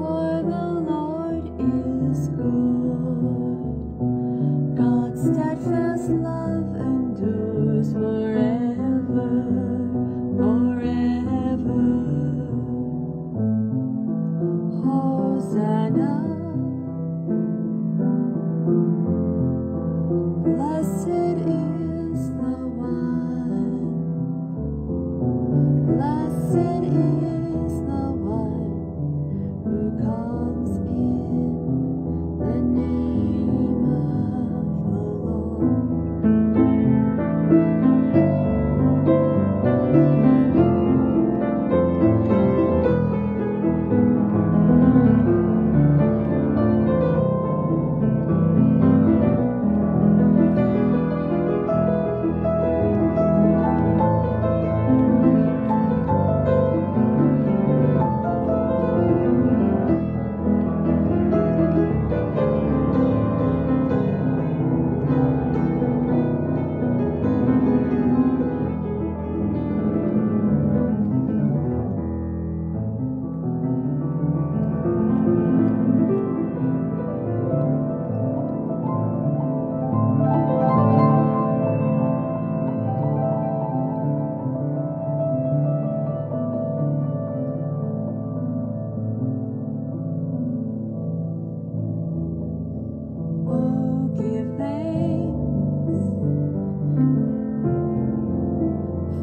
我。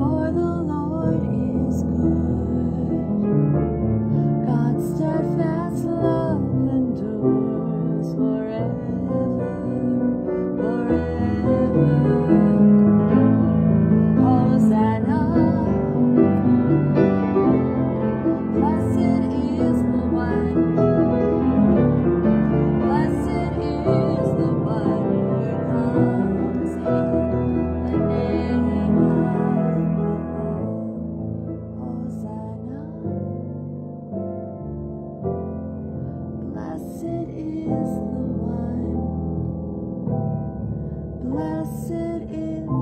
For the Lord is the one. Blessed is